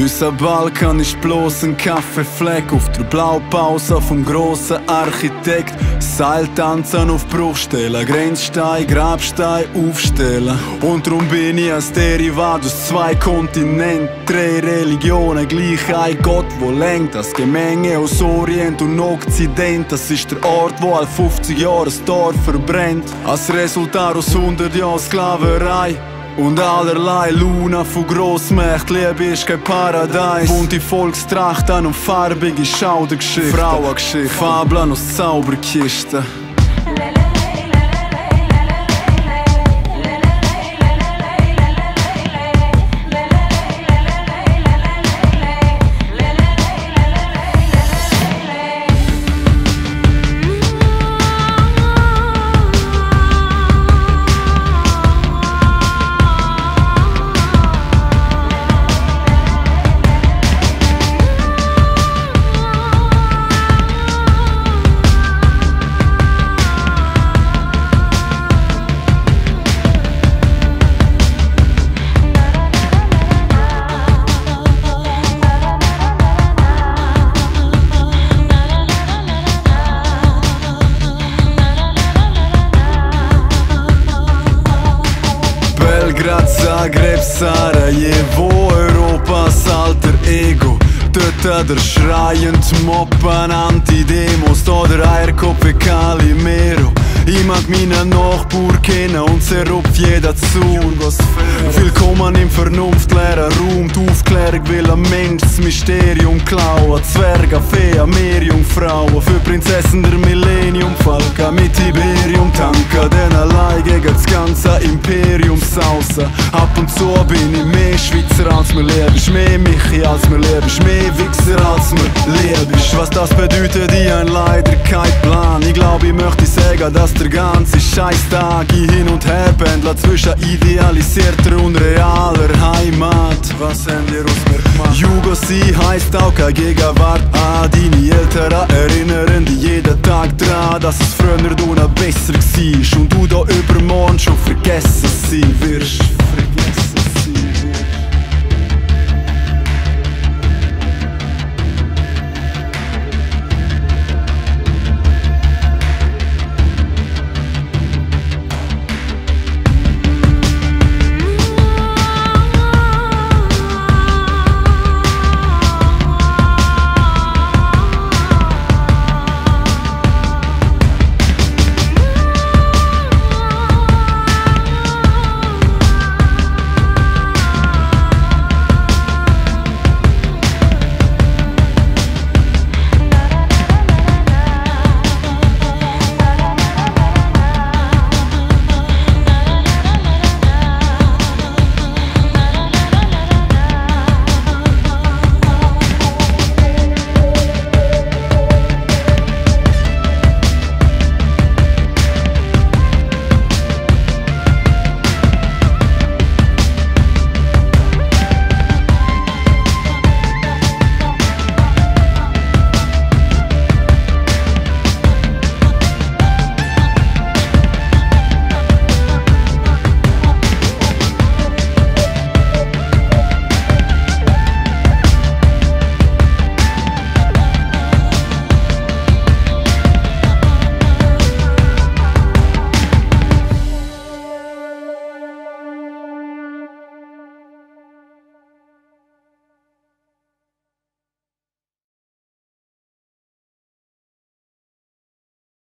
Unser Balkan ist bloß ein Kaffeefleck auf der Blaupause vom grossen Architekt. Seiltanzen auf Bruchstellen, Grenzstein, Grabstein aufstellen. Und darum bin ich als Derivat aus zwei Kontinenten, drei Religionen, gleich ein Gott, wo lenkt. Das Gemenge aus Orient und Okzident, das ist der Ort, wo all 50 Jahre das Dorf verbrennt. Als Resultat aus 100 Jahren Sklaverei. Und allerlei Luna von Grossmächt, Liebe ist kein Paradies. Bunte Volkstrachten und farbige Schaudergeschichten. Frauengeschichten, Fabeln aus Zauberkisten. Zagreb, Sarajevo, Europas alter Ego. Der schreiend Moppen, Antidemos, da der Eierkopf Calimero. Mag meinen Nachbar kennen und zerrupft jeder zu. Willkommen im vernunftleeren Raum. Die Aufklärung will ein Mensch das Mysterium klauen. Zwerge, Fee, Meerjungfrauen. Für Prinzessin der Millennium Falca mit Tiberium tanken. Sausen. Ab und zu bin ich mehr Schweizer als mir lieb ist. Mehr Michi als mir lieb ist. Mehr Wichser als mir lieb ist. Was das bedeutet, ich ein leider kein Plan. Ich glaube, ich möchte sagen, dass der ganze Scheißtag ich hin und her pendle zwischen idealisierter und realer Heimat. Was haben wir aus mir gemacht? Jugosie heisst auch keine Gegenwart an deine Eltern erinnern dich jeden Tag dran, dass es früher du noch besser war und du da übermorgen schon esquece se